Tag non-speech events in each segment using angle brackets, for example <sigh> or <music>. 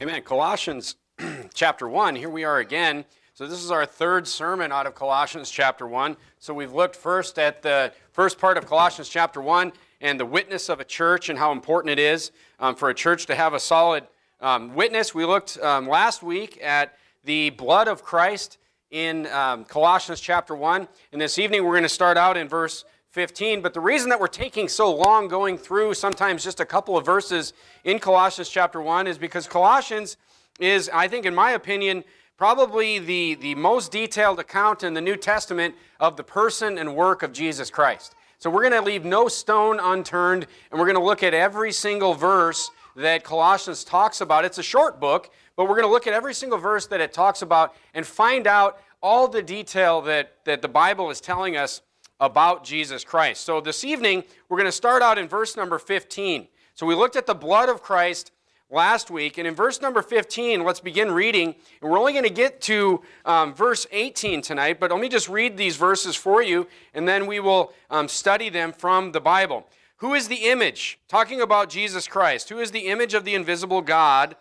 Amen. Colossians <clears throat> chapter 1, here we are again. So, this is our third sermon out of Colossians chapter 1. So, we've looked first at the first part of Colossians chapter 1 and the witness of a church and how important it is um, for a church to have a solid um, witness. We looked um, last week at the blood of Christ in um, Colossians chapter 1. And this evening we're going to start out in verse 15. But the reason that we're taking so long going through sometimes just a couple of verses in Colossians chapter 1 is because Colossians is, I think, in my opinion, probably the, the most detailed account in the New Testament of the person and work of Jesus Christ. So we're going to leave no stone unturned, and we're going to look at every single verse that Colossians talks about. It's a short book, but we're going to look at every single verse that it talks about and find out all the detail that, that the Bible is telling us about Jesus Christ. So this evening, we're going to start out in verse number 15. So we looked at the blood of Christ last week, and in verse number 15, let's begin reading. And we're only going to get to um, verse 18 tonight, but let me just read these verses for you, and then we will um, study them from the Bible. Who is the image? Talking about Jesus Christ. Who is the image of the invisible God?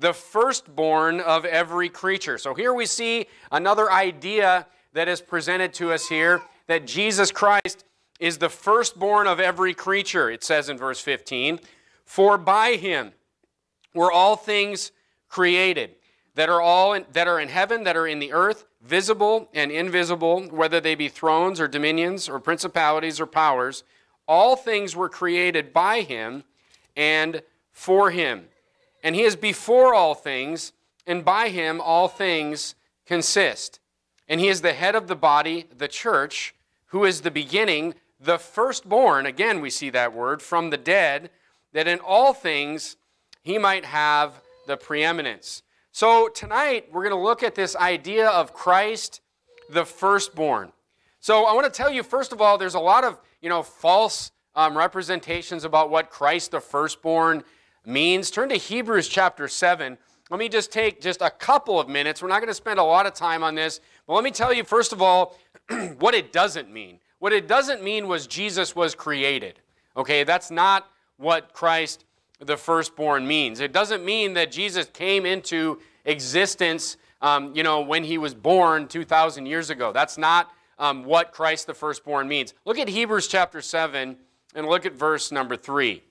the firstborn of every creature. So here we see another idea that is presented to us here that Jesus Christ is the firstborn of every creature, it says in verse 15. For by him were all things created that are all in, that are in heaven, that are in the earth, visible and invisible, whether they be thrones or dominions or principalities or powers. All things were created by him and for him. And he is before all things, and by him all things consist. And he is the head of the body, the church, who is the beginning, the firstborn, again we see that word, from the dead, that in all things he might have the preeminence. So tonight we're going to look at this idea of Christ, the firstborn. So I want to tell you, first of all, there's a lot of you know false um, representations about what Christ the firstborn means. Turn to Hebrews chapter 7. Let me just take just a couple of minutes. We're not going to spend a lot of time on this, but let me tell you, first of all, <clears throat> what it doesn't mean. What it doesn't mean was Jesus was created. Okay, that's not what Christ the firstborn means. It doesn't mean that Jesus came into existence, um, you know, when he was born 2,000 years ago. That's not um, what Christ the firstborn means. Look at Hebrews chapter 7 and look at verse number 3.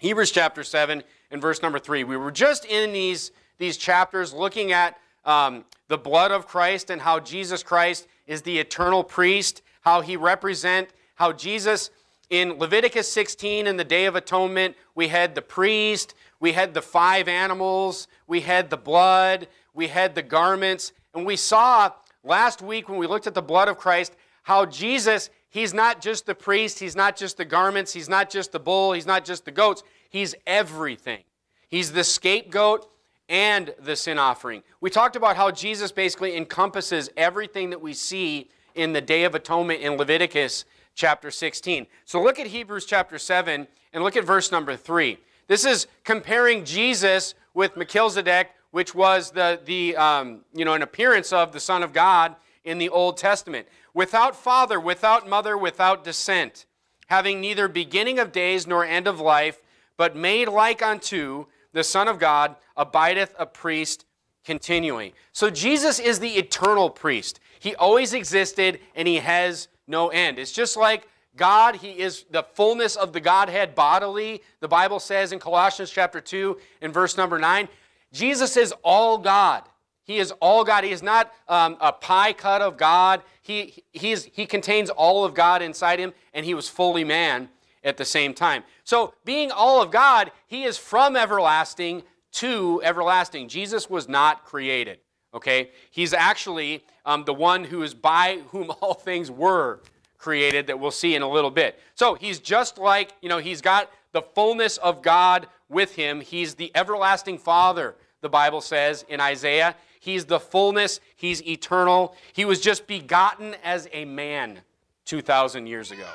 Hebrews chapter 7 and verse number 3. We were just in these, these chapters looking at um, the blood of Christ and how Jesus Christ is the eternal priest, how he represent, how Jesus in Leviticus 16 in the Day of Atonement, we had the priest, we had the five animals, we had the blood, we had the garments, and we saw last week when we looked at the blood of Christ how Jesus He's not just the priest, he's not just the garments, he's not just the bull, he's not just the goats, he's everything. He's the scapegoat and the sin offering. We talked about how Jesus basically encompasses everything that we see in the Day of Atonement in Leviticus chapter 16. So look at Hebrews chapter 7 and look at verse number 3. This is comparing Jesus with Melchizedek, which was the, the um, you know, an appearance of the Son of God in the Old Testament without father, without mother, without descent, having neither beginning of days nor end of life, but made like unto the Son of God, abideth a priest continually. So Jesus is the eternal priest. He always existed and he has no end. It's just like God, he is the fullness of the Godhead bodily. The Bible says in Colossians chapter 2 in verse number 9, Jesus is all God. He is all God. He is not um, a pie cut of God. He, he's, he contains all of God inside him, and he was fully man at the same time. So, being all of God, he is from everlasting to everlasting. Jesus was not created. Okay? He's actually um, the one who is by whom <laughs> all things were created that we'll see in a little bit. So, he's just like, you know, he's got the fullness of God with him. He's the everlasting Father, the Bible says in Isaiah. He's the fullness. He's eternal. He was just begotten as a man 2,000 years ago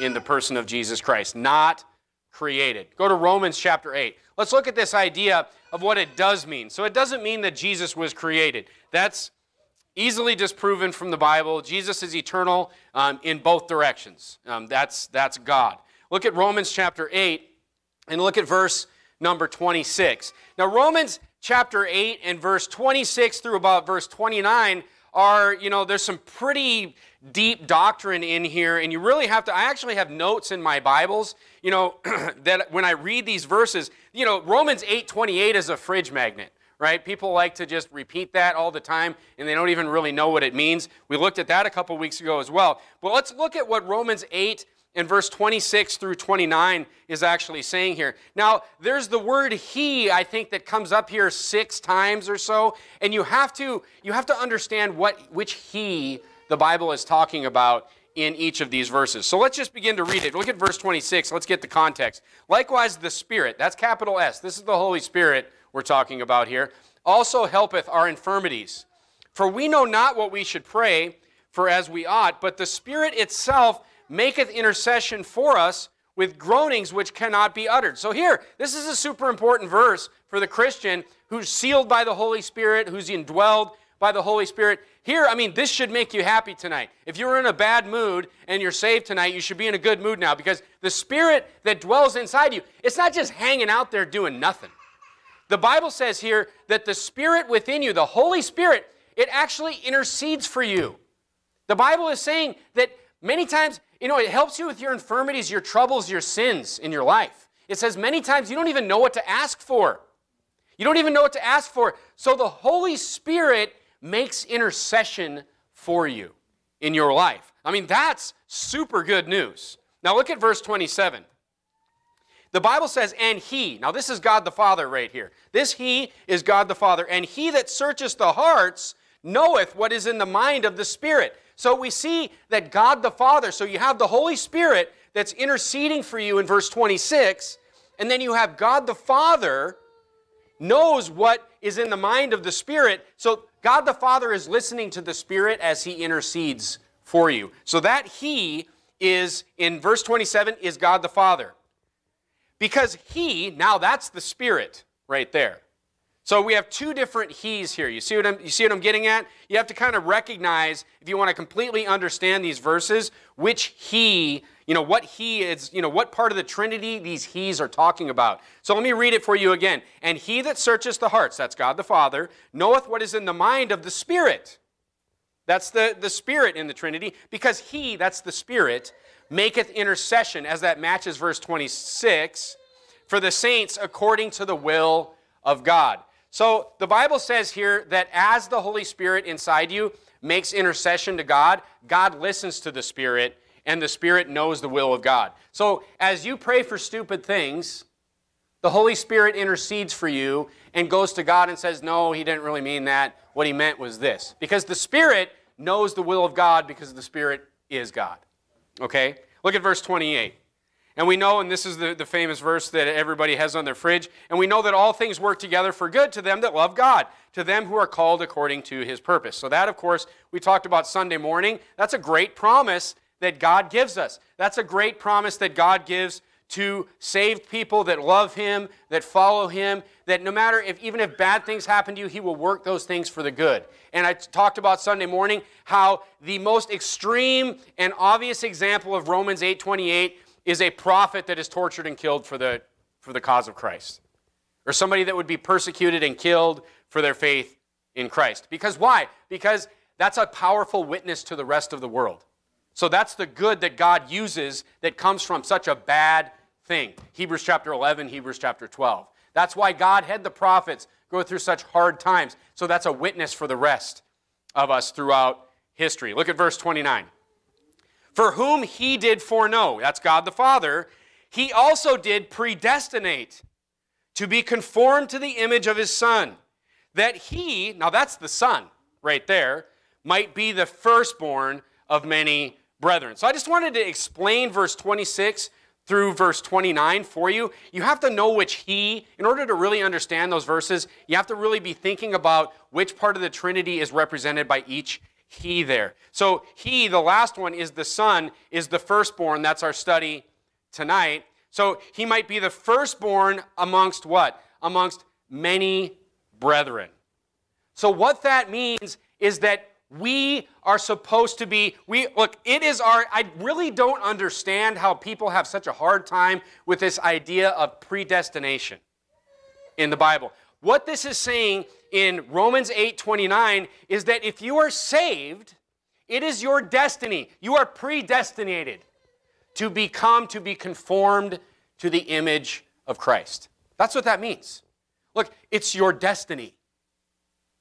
in the person of Jesus Christ, not created. Go to Romans chapter 8. Let's look at this idea of what it does mean. So, it doesn't mean that Jesus was created. That's easily disproven from the Bible. Jesus is eternal um, in both directions. Um, that's, that's God. Look at Romans chapter 8 and look at verse number 26. Now, Romans chapter 8 and verse 26 through about verse 29 are, you know, there's some pretty deep doctrine in here, and you really have to. I actually have notes in my Bibles, you know, <clears throat> that when I read these verses, you know, Romans 8 28 is a fridge magnet right? People like to just repeat that all the time and they don't even really know what it means. We looked at that a couple weeks ago as well. But let's look at what Romans 8 and verse 26 through 29 is actually saying here. Now, there's the word he, I think, that comes up here six times or so, and you have to you have to understand what which he the Bible is talking about in each of these verses. So let's just begin to read it. Look at verse 26. Let's get the context. Likewise, the Spirit, that's capital S. This is the Holy Spirit we're talking about here, also helpeth our infirmities. For we know not what we should pray for as we ought, but the Spirit itself maketh intercession for us with groanings which cannot be uttered. So here, this is a super important verse for the Christian who's sealed by the Holy Spirit, who's indwelled by the Holy Spirit. Here, I mean, this should make you happy tonight. If you're in a bad mood and you're saved tonight, you should be in a good mood now because the Spirit that dwells inside you, it's not just hanging out there doing nothing. The Bible says here that the Spirit within you, the Holy Spirit, it actually intercedes for you. The Bible is saying that many times, you know, it helps you with your infirmities, your troubles, your sins in your life. It says many times you don't even know what to ask for. You don't even know what to ask for. So the Holy Spirit makes intercession for you in your life. I mean, that's super good news. Now look at verse 27. The Bible says, and he. Now, this is God the Father right here. This he is God the Father. And he that searches the hearts knoweth what is in the mind of the Spirit. So we see that God the Father, so you have the Holy Spirit that's interceding for you in verse 26, and then you have God the Father knows what is in the mind of the Spirit. So God the Father is listening to the Spirit as he intercedes for you. So that he is, in verse 27, is God the Father. Because he, now that's the Spirit right there. So we have two different he's here. You see what I'm, you see what I'm getting at? You have to kind of recognize, if you want to completely understand these verses, which he, you know, what he is, you know, what part of the Trinity these he's are talking about. So let me read it for you again. And he that searches the hearts, that's God the Father, knoweth what is in the mind of the Spirit. That's the, the Spirit in the Trinity, because he, that's the Spirit, maketh intercession, as that matches verse 26, for the saints according to the will of God. So the Bible says here that as the Holy Spirit inside you makes intercession to God, God listens to the Spirit, and the Spirit knows the will of God. So as you pray for stupid things, the Holy Spirit intercedes for you and goes to God and says, No, he didn't really mean that. What he meant was this. Because the Spirit knows the will of God because the Spirit is God. Okay? Look at verse 28. And we know, and this is the, the famous verse that everybody has on their fridge, and we know that all things work together for good to them that love God, to them who are called according to his purpose. So, that, of course, we talked about Sunday morning. That's a great promise that God gives us. That's a great promise that God gives to saved people that love him, that follow him, that no matter if even if bad things happen to you, he will work those things for the good. And I talked about Sunday morning how the most extreme and obvious example of Romans 8:28 is a prophet that is tortured and killed for the for the cause of Christ. Or somebody that would be persecuted and killed for their faith in Christ. Because why? Because that's a powerful witness to the rest of the world. So that's the good that God uses that comes from such a bad thing. Hebrews chapter 11, Hebrews chapter 12. That's why God had the prophets go through such hard times. So that's a witness for the rest of us throughout history. Look at verse 29. For whom he did foreknow, that's God the Father, he also did predestinate to be conformed to the image of his Son, that he, now that's the Son right there, might be the firstborn of many brethren. So I just wanted to explain verse 26 through verse 29 for you, you have to know which he, in order to really understand those verses, you have to really be thinking about which part of the Trinity is represented by each he there. So, he, the last one, is the Son, is the firstborn. That's our study tonight. So, he might be the firstborn amongst what? Amongst many brethren. So, what that means is that we are supposed to be, we, look, it is our, I really don't understand how people have such a hard time with this idea of predestination in the Bible. What this is saying in Romans 8:29 is that if you are saved, it is your destiny. You are predestinated to become to be conformed to the image of Christ. That's what that means. Look, it's your destiny.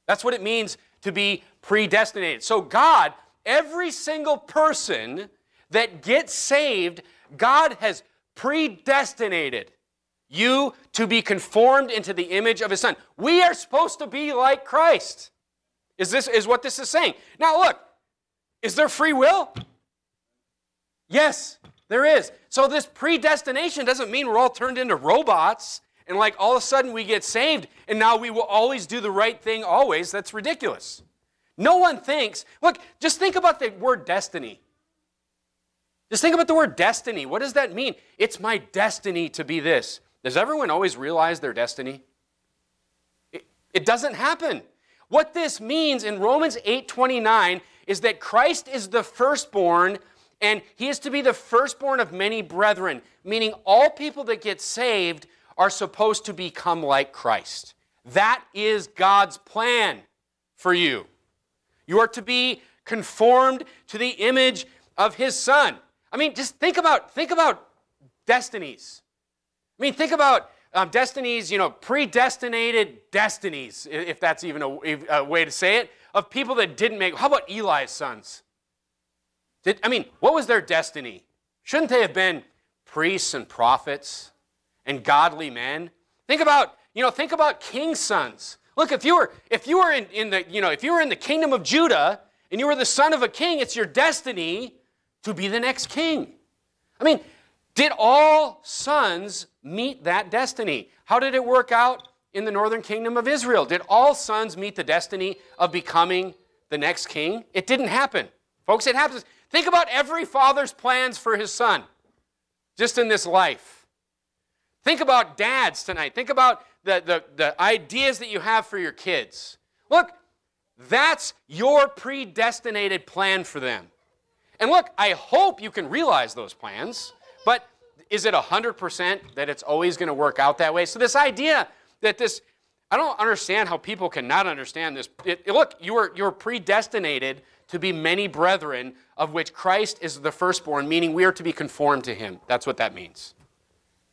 That's what it means to be predestinated. So God, every single person that gets saved, God has predestinated you to be conformed into the image of his son. We are supposed to be like Christ. Is this is what this is saying. Now look, is there free will? Yes, there is. So this predestination doesn't mean we're all turned into robots and like all of a sudden we get saved and now we will always do the right thing always. That's ridiculous. No one thinks, look, just think about the word destiny. Just think about the word destiny. What does that mean? It's my destiny to be this. Does everyone always realize their destiny? It, it doesn't happen. What this means in Romans 8:29 is that Christ is the firstborn and he is to be the firstborn of many brethren, meaning all people that get saved are supposed to become like Christ. That is God's plan for you. You are to be conformed to the image of his son. I mean, just think about think about destinies. I mean, think about um, destinies, you know, predestinated destinies, if that's even a, a, way to say it, of people that didn't make. How about Eli's sons? Did, I mean, what was their destiny? Shouldn't they have been priests and prophets and godly men? Think about, you know, think about king's sons. Look, if you were, if you were in, in the, you know, if you were in the kingdom of Judah and you were the son of a king, it's your destiny to be the next king. I mean, did all sons meet that destiny? How did it work out in the northern kingdom of Israel? Did all sons meet the destiny of becoming the next king? It didn't happen. Folks, it happens. Think about every father's plans for his son just in this life. Think about dads tonight. Think about the, the, the ideas that you have for your kids. Look, that's your predestinated plan for them. And look, I hope you can realize those plans, but is it 100% that it's always going to work out that way? So, this idea that this, I don't understand how people cannot understand this. It, it, look, you are, you're predestinated to be many brethren, of which Christ is the firstborn, meaning we are to be conformed to him. That's what that means.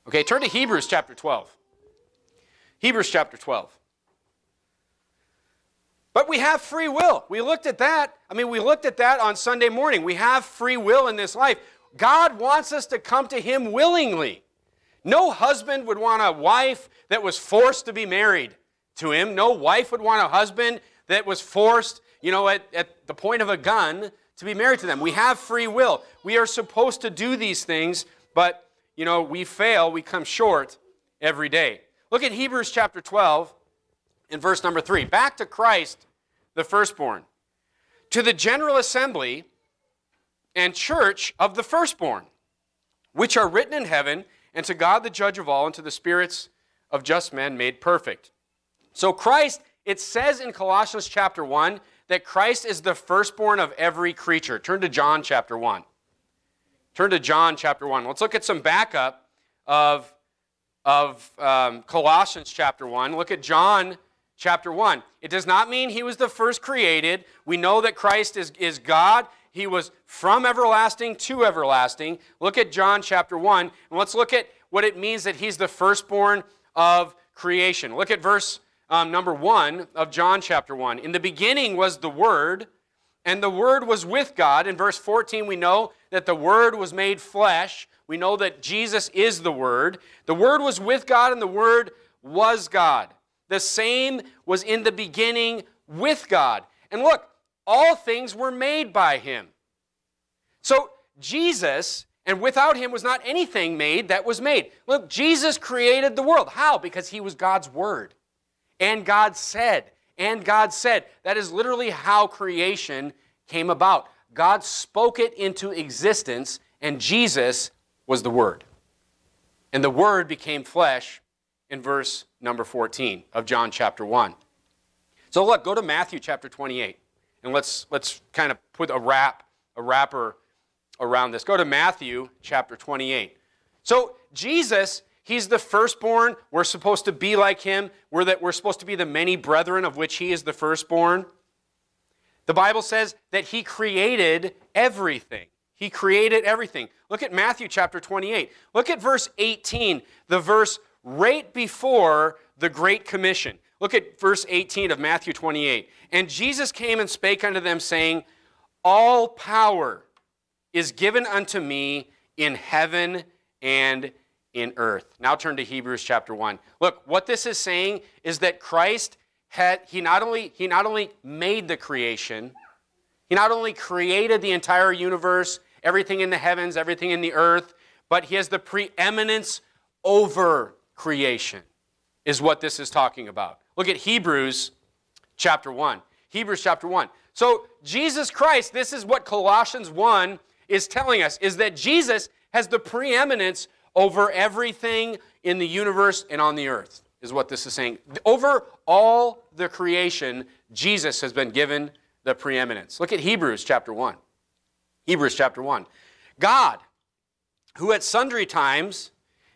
Okay, turn to Hebrews chapter 12. Hebrews chapter 12. But we have free will. We looked at that. I mean, we looked at that on Sunday morning. We have free will in this life. God wants us to come to Him willingly. No husband would want a wife that was forced to be married to him. No wife would want a husband that was forced, you know, at, at the point of a gun to be married to them. We have free will. We are supposed to do these things, but, you know, we fail, we come short every day. Look at Hebrews chapter 12 in verse number 3. Back to Christ, the firstborn. To the general assembly and church of the firstborn, which are written in heaven, and to God the judge of all, and to the spirits of just men made perfect. So Christ, it says in Colossians chapter 1 that Christ is the firstborn of every creature. Turn to John chapter 1. Turn to John chapter 1. Let's look at some backup of, of um, Colossians chapter 1. Look at John chapter 1. It does not mean he was the first created. We know that Christ is, is God. He was from everlasting to everlasting. Look at John chapter 1, and let's look at what it means that he's the firstborn of creation. Look at verse um, number 1 of John chapter 1. In the beginning was the Word, and the Word was with God. In verse 14, we know that the Word was made flesh. We know that Jesus is the Word. The Word was with God, and the Word was God. The same was in the beginning with God. And look, all things were made by him. So Jesus, and without him was not anything made that was made. Look, Jesus created the world. How? Because he was God's word. And God said, and God said. That is literally how creation came about. God spoke it into existence, and Jesus was the Word. And the Word became flesh in verse number 14 of John chapter 1. So look, go to Matthew chapter 28 and let's let's kind of put a wrap a wrapper around this. Go to Matthew chapter 28. So Jesus, He's the firstborn. We're supposed to be like him. We're, that we're supposed to be the many brethren of which he is the firstborn. The Bible says that he created everything. He created everything. Look at Matthew chapter 28. Look at verse 18, the verse right before the Great Commission. Look at verse 18 of Matthew 28. And Jesus came and spake unto them, saying, All power is given unto me in heaven and in earth. Now turn to Hebrews chapter 1. Look, what this is saying is that Christ had he not only he not only made the creation, he not only created the entire universe, everything in the heavens, everything in the earth, but he has the preeminence over creation. Is what this is talking about. Look at Hebrews chapter 1. Hebrews chapter 1. So Jesus Christ, this is what Colossians 1 is telling us is that Jesus has the preeminence over everything in the universe and on the earth, is what this is saying. Over all the creation, Jesus has been given the preeminence. Look at Hebrews chapter 1. Hebrews chapter 1. God, who at sundry times,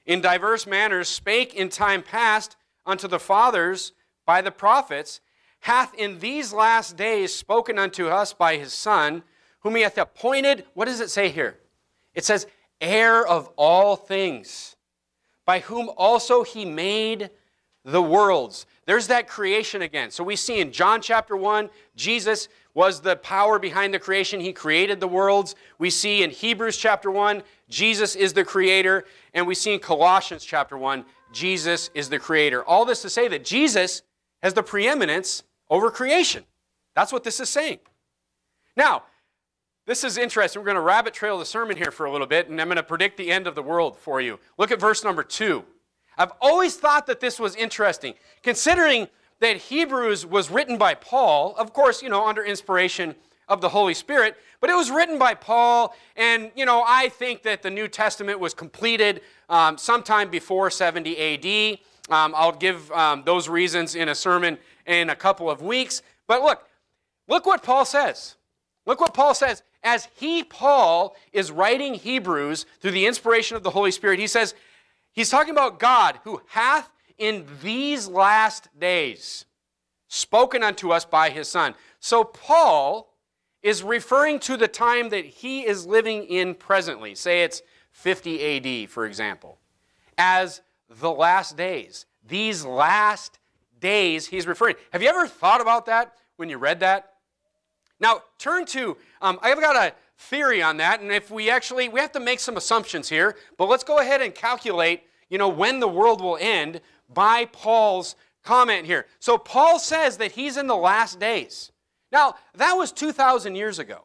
in diverse manners, spake in time past unto the fathers by the prophets, hath in these last days spoken unto us by his Son, whom he hath appointed. What does it say here? It says, heir of all things, by whom also he made the worlds. There's that creation again. So we see in John chapter 1, Jesus was the power behind the creation. He created the worlds. We see in Hebrews chapter 1, Jesus is the creator. And we see in Colossians chapter 1, Jesus is the creator. All this to say that Jesus has the preeminence over creation. That's what this is saying. Now, this is interesting. We're going to rabbit trail the sermon here for a little bit, and I'm going to predict the end of the world for you. Look at verse number two. I've always thought that this was interesting, considering that Hebrews was written by Paul, of course, you know, under inspiration of the Holy Spirit, but it was written by Paul, and, you know, I think that the New Testament was completed um, sometime before 70 AD. Um, I'll give um, those reasons in a sermon in a couple of weeks. But look, look what Paul says. Look what Paul says as he, Paul, is writing Hebrews through the inspiration of the Holy Spirit, he says, he's talking about God who hath in these last days spoken unto us by his Son. So Paul is referring to the time that he is living in presently. Say it's 50 AD, for example, as the last days. These last days he's referring. Have you ever thought about that when you read that? Now, turn to, um, I've got a theory on that, and if we actually, we have to make some assumptions here, but let's go ahead and calculate, you know, when the world will end by Paul's comment here. So Paul says that he's in the last days. Now, that was 2,000 years ago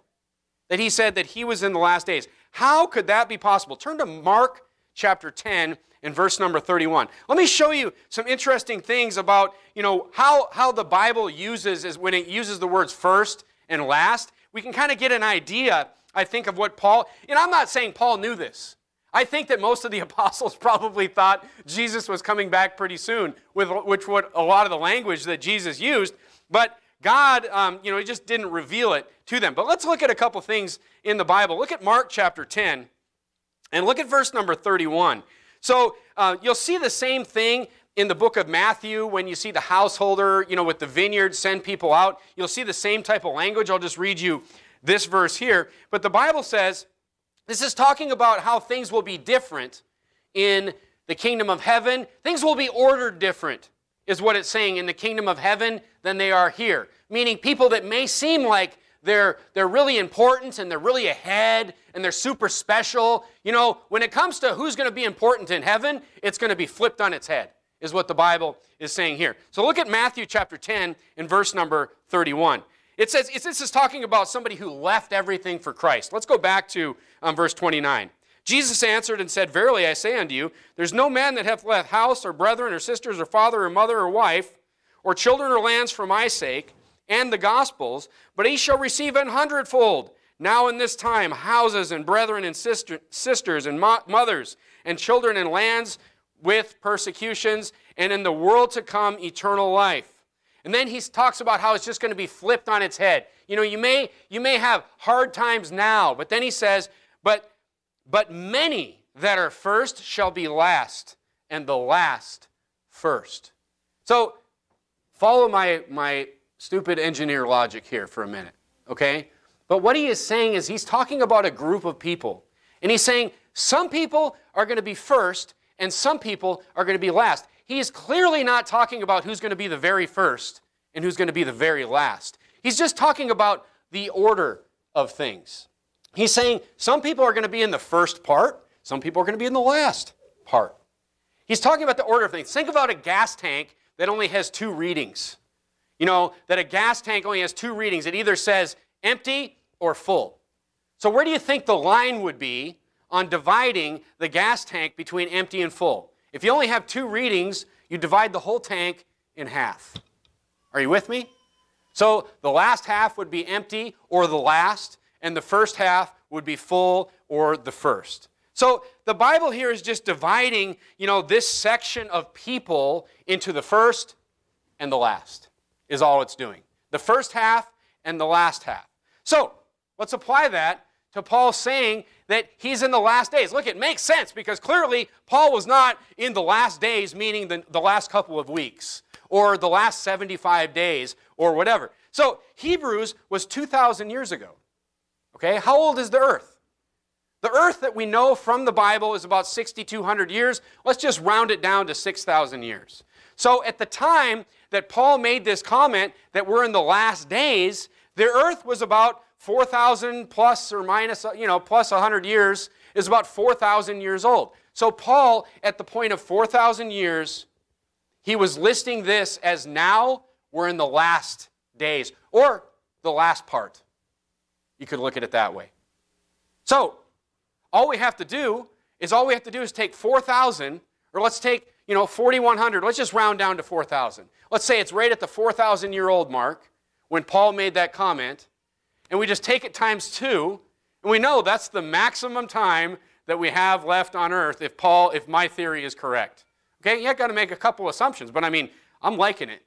that he said that he was in the last days. How could that be possible? Turn to Mark chapter 10 and verse number 31. Let me show you some interesting things about, you know, how, how the Bible uses is when it uses the words first and last, we can kind of get an idea, I think, of what Paul, and I'm not saying Paul knew this. I think that most of the <laughs> apostles probably thought Jesus was coming back pretty soon, with which what a lot of the language that Jesus used, but God, um, you know, he just didn't reveal it to them. But let's look at a couple things in the Bible. Look at Mark chapter 10, and look at verse number 31. So uh, you'll see the same thing in the book of Matthew, when you see the householder, you know, with the vineyard send people out, you'll see the same type of language. I'll just read you this verse here. But the Bible says, this is talking about how things will be different in the kingdom of heaven. Things will be ordered different, is what it's saying in the kingdom of heaven than they are here. Meaning people that may seem like they're, they're really important and they're really ahead and they're super special. You know, when it comes to who's going to be important in heaven, it's going to be flipped on its head is what the Bible is saying here. So look at Matthew chapter 10 and verse number 31. It says, this is talking about somebody who left everything for Christ. Let's go back to um, verse 29. Jesus answered and said, Verily I say unto you, there's no man that hath left house or brethren or sisters or father or mother or wife or children or lands for my sake and the gospel's, but he shall receive an hundredfold. Now in this time, houses and brethren and sister, sisters and mo- mothers and children and lands with persecutions, and in the world to come, eternal life. And then he talks about how it's just going to be flipped on its head. You know, you may, you may have hard times now, but then he says, but, but many that are first shall be last, and the last first. So follow my, my stupid engineer logic here for a minute, okay? But what he is saying is he's talking about a group of people. And he's saying some people are going to be first and some people are going to be last. He is clearly not talking about who's going to be the very first and who's going to be the very last. He's just talking about the order of things. He's saying some people are going to be in the first part, some people are going to be in the last part. He's talking about the order of things. Think about a gas tank that only has two readings. You know, that a gas tank only has two readings. It either says empty or full. So, where do you think the line would be on dividing the gas tank between empty and full? If you only have two readings, you divide the whole tank in half. Are you with me? So, the last half would be empty or the last, and the first half would be full or the first. So the Bible here is just dividing, you know, this section of people into the first and the last is all it's doing. The first half and the last half. So let's apply that to Paul saying that he's in the last days. Look, it makes sense because clearly Paul was not in the last days, meaning the, the last couple of weeks or the last 75 days or whatever. So Hebrews was 2,000 years ago. Okay, how old is the earth? The earth that we know from the Bible is about 6,200 years. Let's just round it down to 6,000 years. So at the time that Paul made this comment that we're in the last days, the earth was about 4,000 plus or minus, you know, plus 100 years is about 4,000 years old. So Paul, at the point of 4,000 years, he was listing this as now we're in the last days or the last part. You could look at it that way. So all we have to do is all we have to do is take 4,000, or let's take, you know, 4,100. Let's just round down to 4,000. Let's say it's right at the 4,000 year old mark when Paul made that comment, and we just take it times two, and we know that's the maximum time that we have left on earth if Paul, if my theory is correct. Okay, you got to make a couple assumptions, but I mean, I'm liking it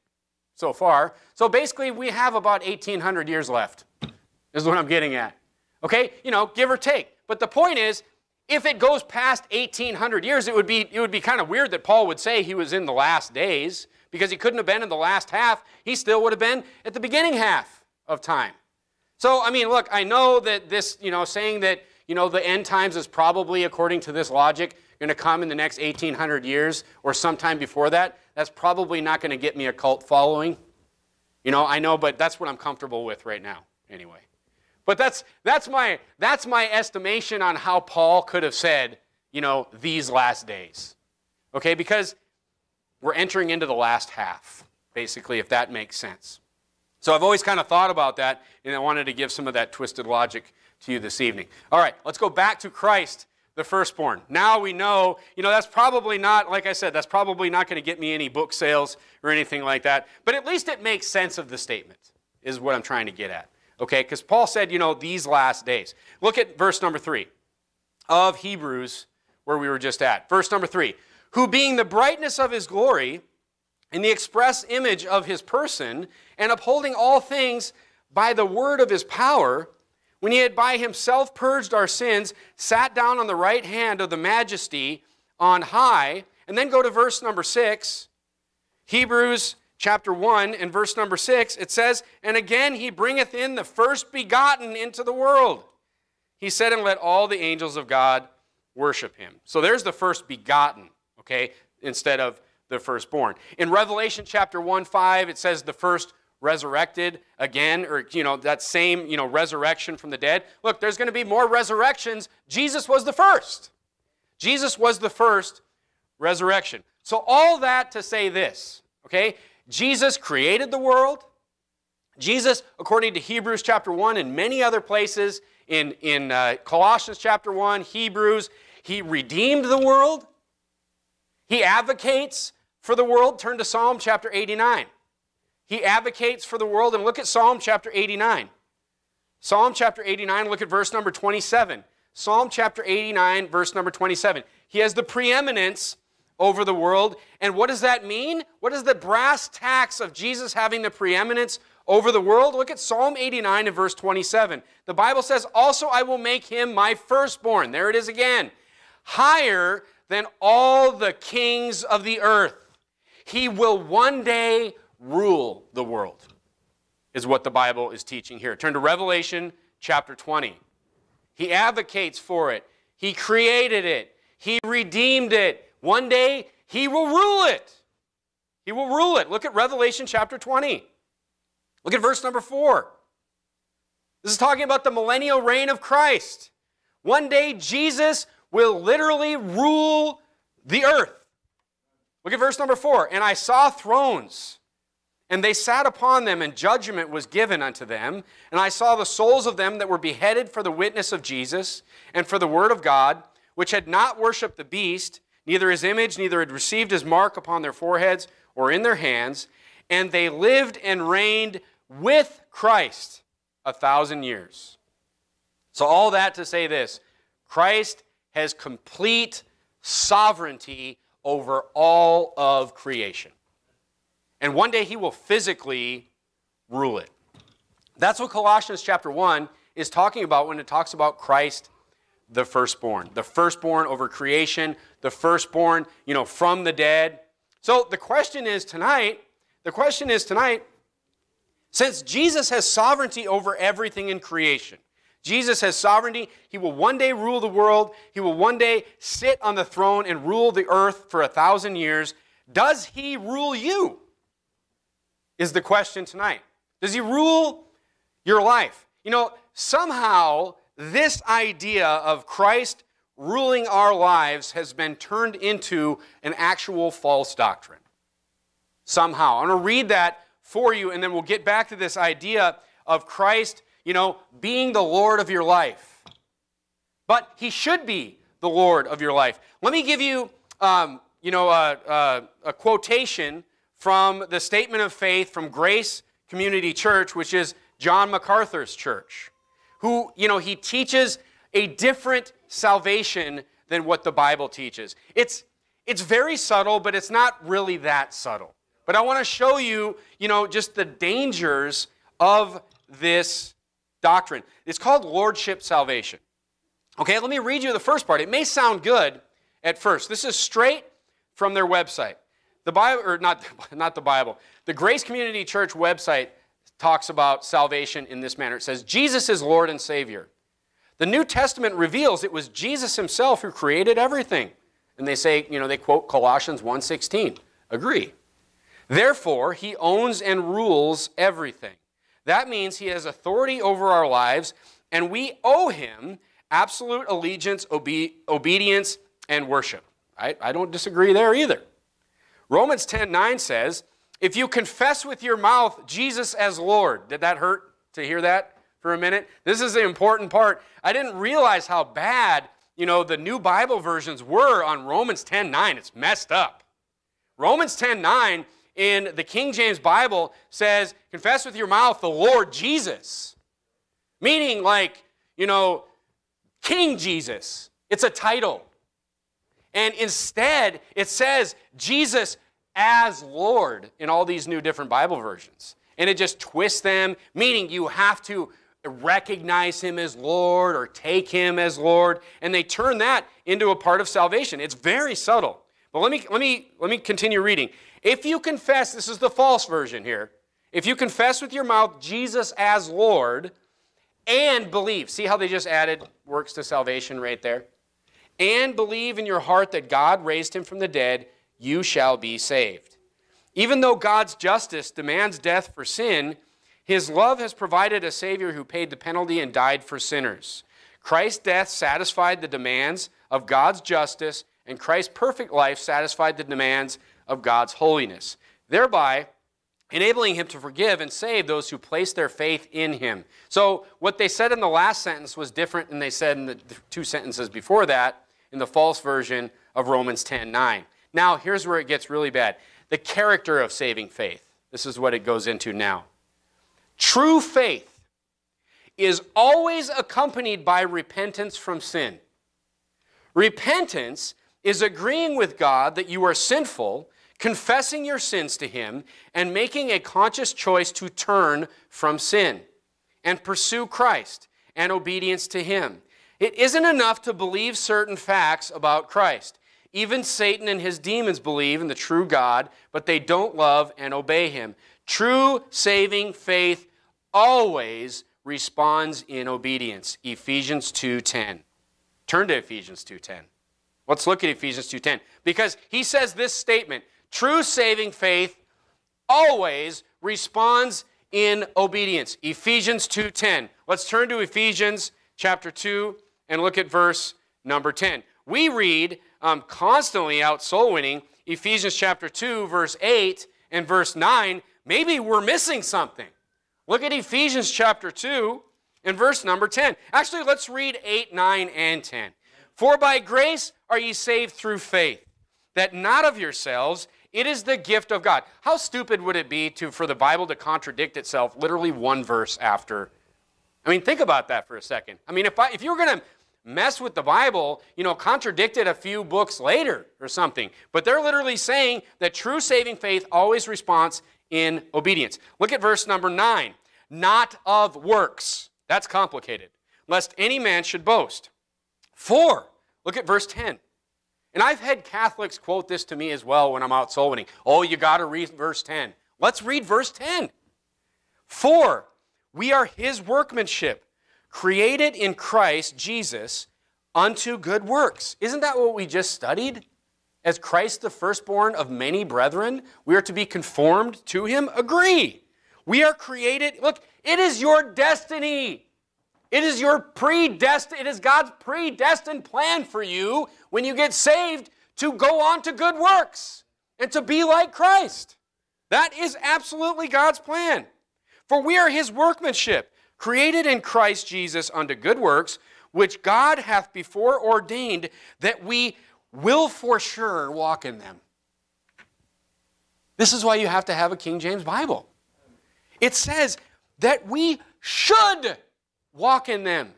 so far. So basically, we have about 1,800 years left, is what I'm getting at. Okay, you know, give or take. But the point is, if it goes past 1800 years, it would be, it would be kind of weird that Paul would say he was in the last days because he couldn't have been in the last half. He still would have been at the beginning half of time. So, I mean, look, I know that this, you know, saying that, you know, the end times is probably, according to this logic, going to come in the next 1800 years or sometime before that, that's probably not going to get me a cult following. You know, I know, but that's what I'm comfortable with right now, anyway. But that's, that's, my, that's my estimation on how Paul could have said, you know, these last days. Okay, because we're entering into the last half, basically, if that makes sense. So I've always kind of thought about that, and I wanted to give some of that twisted logic to you this evening. All right, let's go back to Christ, the firstborn. Now we know, you know, that's probably not, like I said, that's probably not going to get me any book sales or anything like that, but at least it makes sense of the statement, is what I'm trying to get at. Okay, because Paul said, you know, these last days. Look at verse number three of Hebrews, where we were just at. Verse number three who being the brightness of his glory and the express image of his person, and upholding all things by the word of his power, when he had by himself purged our sins, sat down on the right hand of the majesty on high. And then go to verse number six, Hebrews chapter 1 and verse number 6, it says, And again he bringeth in the first begotten into the world. He said, And let all the angels of God worship him. So there's the first begotten, okay, instead of the firstborn. In Revelation chapter 1 5, it says the first resurrected again, or, you know, that same, you know, resurrection from the dead. Look, there's going to be more resurrections. Jesus was the first. Jesus was the first resurrection. So, all that to say this, okay? Jesus created the world. Jesus, according to Hebrews chapter 1 and many other places, in, in uh, Colossians chapter 1, Hebrews, he redeemed the world. He advocates for the world. Turn to Psalm chapter 89. He advocates for the world, and look at Psalm chapter 89. Psalm chapter 89, look at verse number 27. Psalm chapter 89, verse number 27. He has the preeminence over the world. And what does that mean? What is the brass tacks of Jesus having the preeminence over the world? Look at Psalm 89 and verse 27. The Bible says, Also I will make him my firstborn. There it is again. Higher than all the kings of the earth. He will one day rule the world, is what the Bible is teaching here. Turn to Revelation chapter 20. He advocates for it, He created it, He redeemed it. One day, He will rule it. He will rule it. Look at Revelation chapter 20. Look at verse number 4. This is talking about the millennial reign of Christ. One day, Jesus will literally rule the earth. Look at verse number 4. And I saw thrones, and they sat upon them, and judgment was given unto them. And I saw the souls of them that were beheaded for the witness of Jesus and for the word of God, which had not worshipped the beast, neither his image, neither had received his mark upon their foreheads or in their hands. And they lived and reigned with Christ a thousand years. So, all that to say this Christ has complete sovereignty over all of creation. And one day he will physically rule it. That's what Colossians chapter 1 is talking about when it talks about Christ the firstborn. The firstborn over creation, the firstborn, you know, from the dead. So the question is tonight, the question is tonight, since Jesus has sovereignty over everything in creation, Jesus has sovereignty. He will one day rule the world. He will one day sit on the throne and rule the earth for a thousand years. Does he rule you? Is the question tonight. Does he rule your life? You know, somehow this idea of Christ ruling our lives has been turned into an actual false doctrine. Somehow. I'm going to read that for you, and then we'll get back to this idea of Christ, you know, being the Lord of your life. But he should be the Lord of your life. Let me give you, um, you know, a, a, a quotation from the statement of faith from Grace Community Church, which is John MacArthur's church, who, you know, he teaches a different salvation than what the Bible teaches. It's, it's very subtle, but it's not really that subtle. But I want to show you, you know, just the dangers of this doctrine. It's called lordship salvation. Okay, let me read you the first part. It may sound good at first. This is straight from their website. The Bible, or not, <laughs> not the Bible, the Grace Community Church website talks about salvation in this manner. It says, Jesus is Lord and Savior. The New Testament reveals it was Jesus himself who created everything. And they say, you know, they quote Colossians 1:16. Agree. Therefore, he owns and rules everything. That means he has authority over our lives, and we owe him absolute allegiance, obe- obedience, and worship. I, I don't disagree there either. Romans 10.9 says, If you confess with your mouth Jesus as Lord, did that hurt to hear that for a minute? This is the important part. I didn't realize how bad, you know, the new Bible versions were on Romans 10 9. It's messed up. Romans 10 9 in the King James Bible says, confess with your mouth the Lord Jesus. Meaning, like, you know, King Jesus. It's a title. And instead, it says Jesus as Lord in all these new different Bible versions. And it just twists them, meaning you have to recognize him as Lord or take him as Lord. And they turn that into a part of salvation. It's very subtle. But let me, let me, let me continue reading. If you confess, this is the false version here, if you confess with your mouth Jesus as Lord and believe, see how they just added works to salvation right there? And believe in your heart that God raised him from the dead, you shall be saved. Even though God's justice demands death for sin, his love has provided a Savior who paid the penalty and died for sinners. Christ's death satisfied the demands of God's justice, and Christ's perfect life satisfied the demands of God's holiness, thereby enabling him to forgive and save those who place their faith in him. So, what they said in the last sentence was different than they said in the two sentences before that in the false version of Romans 10 9. Now, here's where it gets really bad the character of saving faith. This is what it goes into now. True faith is always accompanied by repentance from sin. Repentance is agreeing with God that you are sinful confessing your sins to Him, and making a conscious choice to turn from sin and pursue Christ and obedience to Him. It isn't enough to believe certain facts about Christ. Even Satan and his demons believe in the true God, but they don't love and obey him. True saving faith always responds in obedience. Ephesians 2:10. Turn to Ephesians 2:10. Let's look at Ephesians 2:10 because he says this statement, true saving faith always responds in obedience. Ephesians 2:10. Let's turn to Ephesians chapter 2 and look at verse number 10. We read um, constantly out soul winning Ephesians chapter 2 verse 8 and verse 9. Maybe we're missing something. Look at Ephesians chapter 2 and verse number 10. Actually, let's read 8, 9, and 10. For by grace are ye saved through faith, that not of yourselves, it is the gift of God. How stupid would it be to, for the Bible to contradict itself literally one verse after? I mean, think about that for a second. I mean, if, I, if you were going to mess with the Bible, you know, contradict it a few books later or something. But they're literally saying that true saving faith always responds in obedience. Look at verse number 9. Not of works. That's complicated. Lest any man should boast. For, look at verse 10. And I've had Catholics quote this to me as well when I'm out soul winning. Oh, you got to read verse 10. Let's read verse 10. For we are his workmanship, created in Christ Jesus unto good works. Isn't that what we just studied? As Christ the firstborn of many brethren, we are to be conformed to him? Agree. We are created. Look, it is your destiny. It is your predestined, it is God's predestined plan for you when you get saved to go on to good works and to be like Christ. That is absolutely God's plan. For we are his workmanship, created in Christ Jesus unto good works, which God hath before ordained that we will for sure walk in them. This is why you have to have a King James Bible. It says that we should walk in them.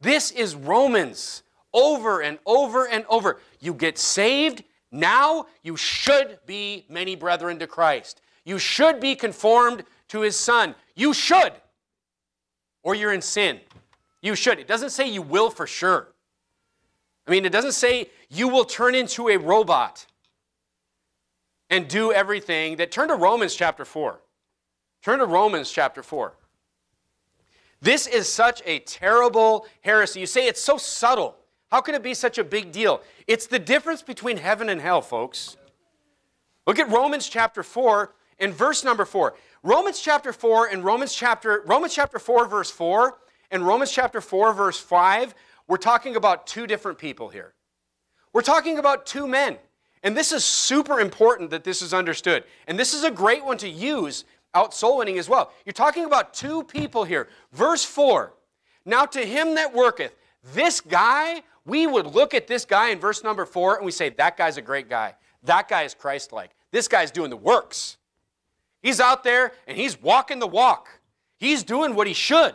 This is Romans over and over and over. You get saved, now you should be many brethren to Christ. You should be conformed to his son. You should or you're in sin. You should. It doesn't say you will for sure. I mean, it doesn't say you will turn into a robot and do everything that. Turn to Romans chapter 4. Turn to Romans chapter 4. This is such a terrible heresy. You say it's so subtle. How can it be such a big deal? It's the difference between heaven and hell, folks. Look at Romans chapter 4 and verse number 4. Romans chapter 4 and Romans chapter Romans chapter 4 verse 4 and Romans chapter 4 verse 5, we're talking about two different people here. We're talking about two men. And this is super important that this is understood. And this is a great one to use out soul winning as well. You're talking about two people here. Verse 4. Now to him that worketh, this guy, we would look at this guy in verse number 4 and we say, that guy's a great guy. That guy is Christ like. This guy's doing the works. He's out there and he's walking the walk. He's doing what he should.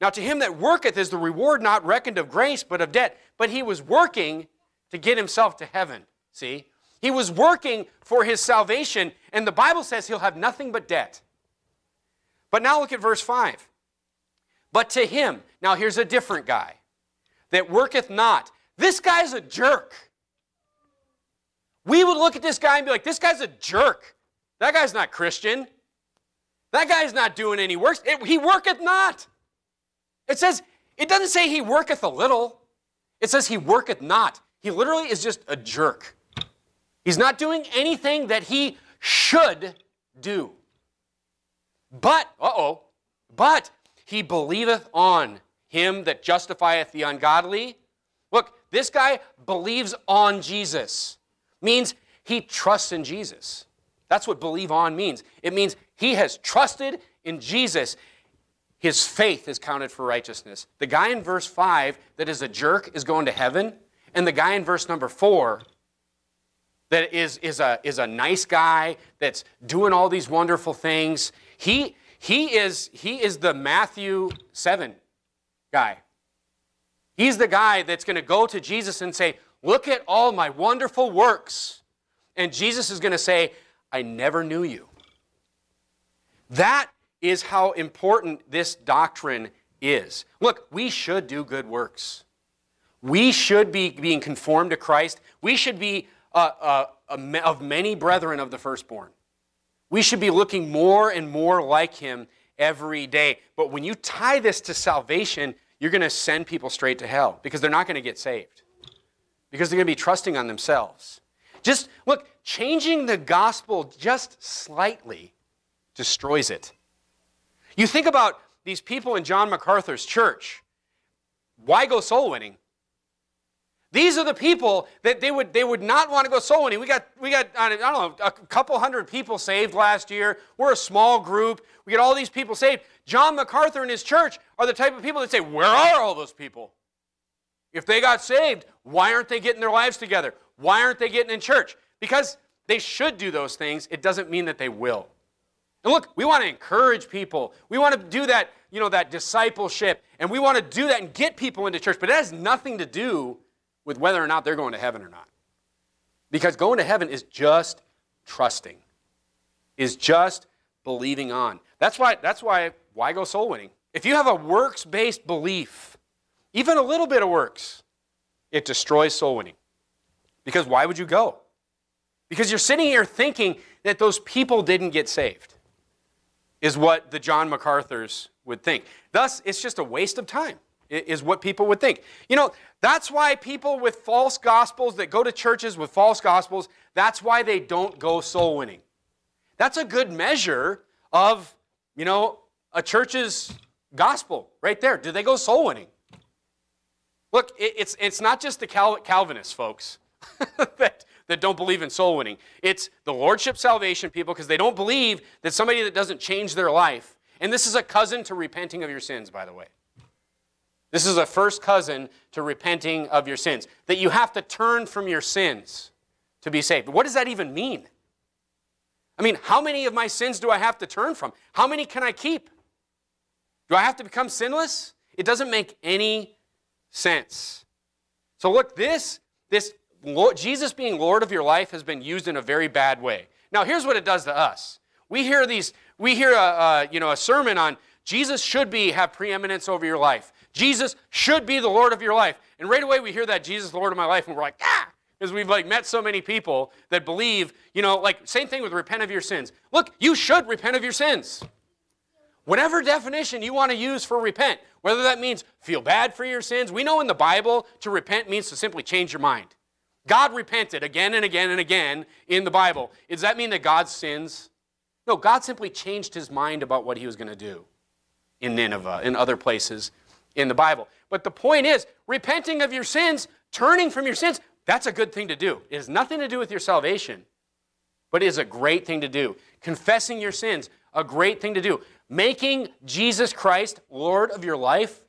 Now, to him that worketh is the reward not reckoned of grace, but of debt. But he was working to get himself to heaven. See? He was working for his salvation, and the Bible says he'll have nothing but debt. But now look at verse 5. But to him, now here's a different guy, that worketh not. This guy's a jerk. We would look at this guy and be like, this guy's a jerk. That guy's not Christian. That guy's not doing any works. It, he worketh not. It says, it doesn't say he worketh a little. It says he worketh not. He literally is just a jerk. He's not doing anything that he should do. But, uh oh, but he believeth on him that justifieth the ungodly. Look, this guy believes on Jesus, means he trusts in Jesus. That's what believe on means. It means he has trusted in Jesus. His faith is counted for righteousness. The guy in verse 5 that is a jerk is going to heaven, and the guy in verse number 4 that is, is, a, is a nice guy that's doing all these wonderful things, he, he, is, he is the Matthew 7 guy. He's the guy that's going to go to Jesus and say, Look at all my wonderful works. And Jesus is going to say, I never knew you. That is how important this doctrine is. Look, we should do good works. We should be being conformed to Christ. We should be uh, uh, of many brethren of the firstborn. We should be looking more and more like him every day. But when you tie this to salvation, you're going to send people straight to hell because they're not going to get saved, because they're going to be trusting on themselves. Just look, changing the gospel just slightly destroys it. You think about these people in John MacArthur's church. Why go soul winning? These are the people that they would, they would not want to go soul winning. We got, we got, I don't know, a couple hundred people saved last year. We're a small group. We get all these people saved. John MacArthur and his church are the type of people that say, Where are all those people? If they got saved, why aren't they getting their lives together? Why aren't they getting in church? Because they should do those things. It doesn't mean that they will. And look, we want to encourage people. We want to do that, you know, that discipleship, and we want to do that and get people into church, but it has nothing to do with whether or not they're going to heaven or not. Because going to heaven is just trusting, is just believing on. That's why, that's why, why go soul winning? If you have a works based belief, even a little bit of works, it destroys soul winning. Because why would you go? Because you're sitting here thinking that those people didn't get saved, is what the John MacArthurs would think. Thus, it's just a waste of time is what people would think. You know, that's why people with false gospels that go to churches with false gospels, that's why they don't go soul winning. That's a good measure of, you know, a church's gospel right there. Do they go soul winning? Look, it's, it's not just the Cal- Calvinists, folks, <laughs> that, that don't believe in soul winning. It's the Lordship salvation people because they don't believe that somebody that doesn't change their life, and this is a cousin to repenting of your sins, by the way. This is a first cousin to repenting of your sins. That you have to turn from your sins to be saved. What does that even mean? I mean, how many of my sins do I have to turn from? How many can I keep? Do I have to become sinless? It doesn't make any sense. So look, this this Lord, Jesus being Lord of your life has been used in a very bad way. Now, here's what it does to us. We hear these. We hear a, a you know a sermon on Jesus should be have preeminence over your life. Jesus should be the Lord of your life. And right away we hear that Jesus Lord of my life, and we're like, ah, because we've like met so many people that believe, you know, like same thing with repent of your sins. Look, you should repent of your sins. Whatever definition you want to use for repent, whether that means feel bad for your sins, we know in the Bible to repent means to simply change your mind. God repented again and again and again in the Bible. Does that mean that God sins? No, God simply changed his mind about what he was going to do in Nineveh, in other places in the Bible. But the point is, repenting of your sins, turning from your sins, that's a good thing to do. It has nothing to do with your salvation, but it is a great thing to do. Confessing your sins, a great thing to do. Making Jesus Christ Lord of your life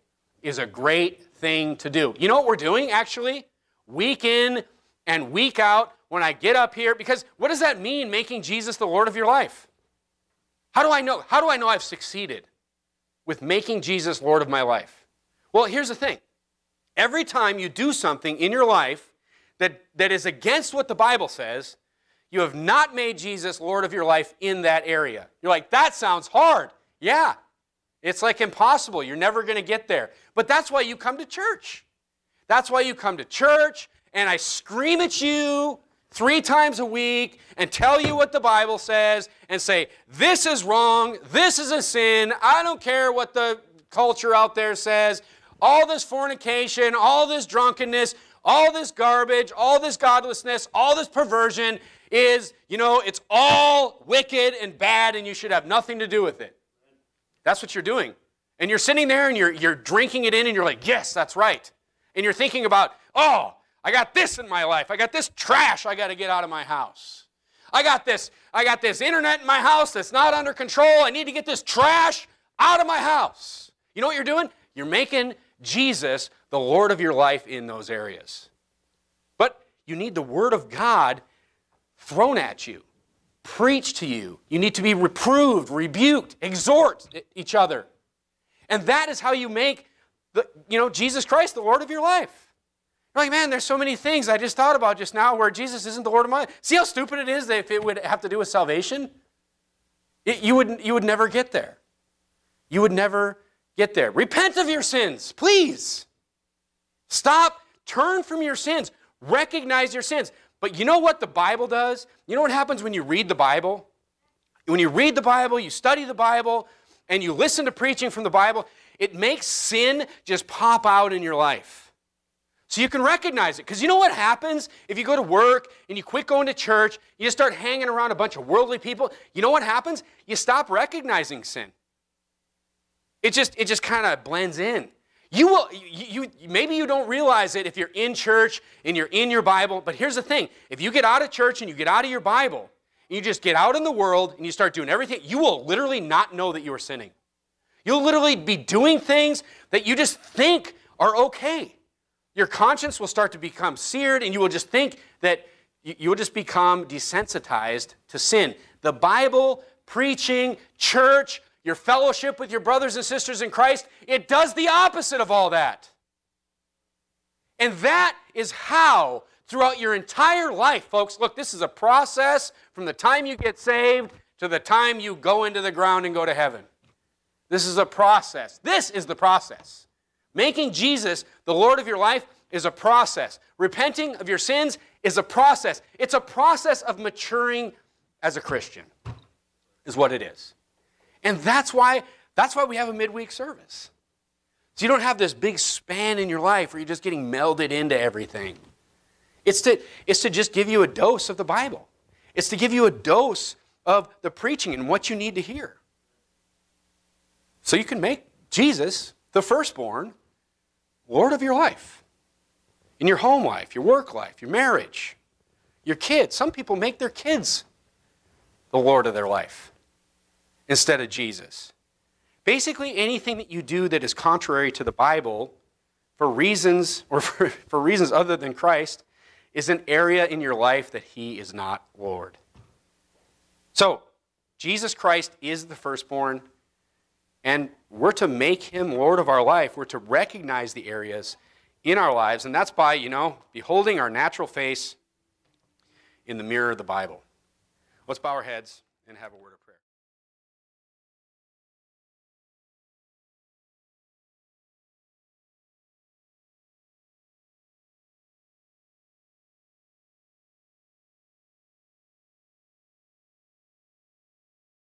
is a great thing to do. You know what we're doing actually? Week in and week out when I get up here, because what does that mean, making Jesus the Lord of your life? How do I know? How do I know I've succeeded with making Jesus Lord of my life? Well, here's the thing every time you do something in your life that, that is against what the Bible says, you have not made Jesus Lord of your life in that area. You're like, that sounds hard. Yeah, it's like impossible. You're never going to get there. But that's why you come to church. That's why you come to church, and I scream at you three times a week and tell you what the Bible says and say, this is wrong, this is a sin, I don't care what the culture out there says, all this fornication, all this drunkenness, all this garbage, all this godlessness, all this perversion is, you know, it's all wicked and bad and you should have nothing to do with it. That's what you're doing. And you're sitting there and you're, you're drinking it in and you're like, yes, that's right. And you're thinking about, oh, I got this in my life. I got this trash I got to get out of my house. I got this, I got this internet in my house that's not under control. I need to get this trash out of my house. You know what you're doing? You're making Jesus the Lord of your life in those areas. But you need the Word of God thrown at you, preached to you. You need to be reproved, rebuked, exhort each other. And that is how you make the, you know, Jesus Christ the Lord of your life. You're like, man, there's so many things I just thought about just now where Jesus isn't the Lord of my life. See how stupid it is that if it would have to do with salvation? It, you, would, you would never get there. You would never get there. Repent of your sins, please. Stop Turn from your sins. Recognize your sins. But you know what the Bible does? You know what happens when you read the Bible? When you read the Bible, you study the Bible, and you listen to preaching from the Bible, it makes sin just pop out in your life. So you can recognize it. Because you know what happens if you go to work and you quit going to church, you just start hanging around a bunch of worldly people? You know what happens? You stop recognizing sin. It just, it just kind of blends in. You will, you, you, maybe you don't realize it if you're in church and you're in your Bible, but here's the thing if you get out of church and you get out of your Bible, and you just get out in the world and you start doing everything, you will literally not know that you are sinning. You'll literally be doing things that you just think are okay. Your conscience will start to become seared, and you will just think that you will just become desensitized to sin. The Bible, preaching, church, your fellowship with your brothers and sisters in Christ, it does the opposite of all that. And that is how, throughout your entire life, folks, look, this is a process from the time you get saved to the time you go into the ground and go to heaven. This is a process. This is the process. Making Jesus the Lord of your life is a process. Repenting of your sins is a process. It's a process of maturing as a Christian, is what it is. And that's why, that's why we have a midweek service. So you don't have this big span in your life where you're just getting melded into everything. It's to, it's to just give you a dose of the Bible. It's to give you a dose of the preaching and what you need to hear. So you can make Jesus, the firstborn, Lord of your life. In your home life, your work life, your marriage, your kids. Some people make their kids the Lord of their life instead of Jesus. Basically, anything that you do that is contrary to the Bible for reasons or <laughs> for, for reasons other than Christ is an area in your life that He is not Lord. So, Jesus Christ is the firstborn, and we're to make Him Lord of our life. We're to recognize the areas in our lives, and that's by, you know, beholding our natural face in the mirror of the Bible. Let's bow our heads and have a word.